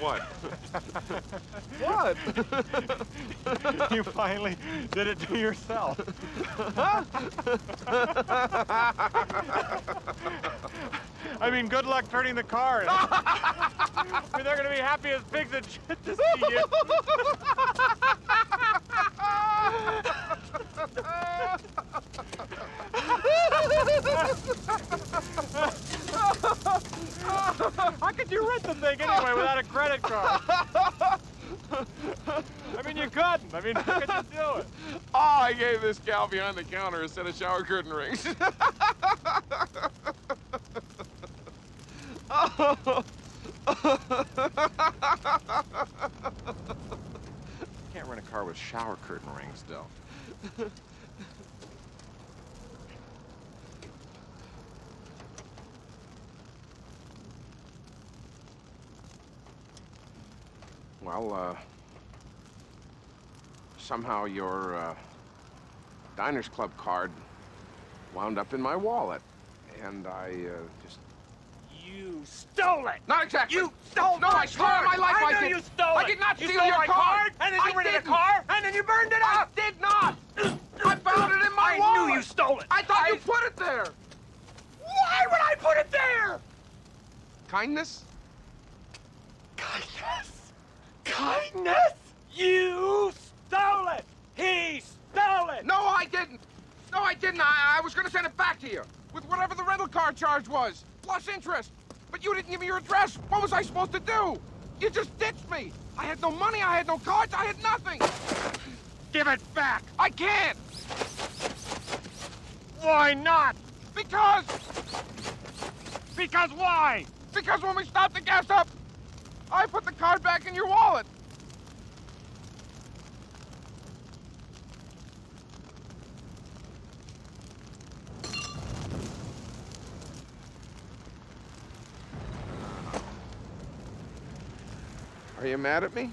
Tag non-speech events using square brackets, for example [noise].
what? What? [laughs] you finally did it to yourself. [laughs] I mean, good luck turning the car. [laughs] I mean, they're gonna be happy as pigs in shit to see you. You rent the thing anyway without a credit card? [laughs] I mean, you couldn't. I mean, how could you do it? Oh, I gave this gal behind the counter a set of shower curtain rings. [laughs] Can't rent a car with shower curtain rings, though. Well, uh, somehow your uh, Diners Club card wound up in my wallet, and I uh, just You stole it. not exactly. You stole no, my I swear card. my life I, I did- you stole it! I did not you steal your my card. and then you I rented didn't. a car, and then you burned it up! I did not. [clears throat] I found it in my I wallet. knew you stole it. I thought you put it there. Why would I put it there? Kindness. Kindness. You stole it. He stole it. No, I didn't. No, I didn't. I, I was going to send it back to you with whatever the rental car charge was, plus interest. But you didn't give me your address. What was I supposed to do? You just ditched me. I had no money. I had no cards. I had nothing. Give it back. I can't Why not? because Because why? because when we stopped the gas up, I put the card back in your wallet. Are you mad at me?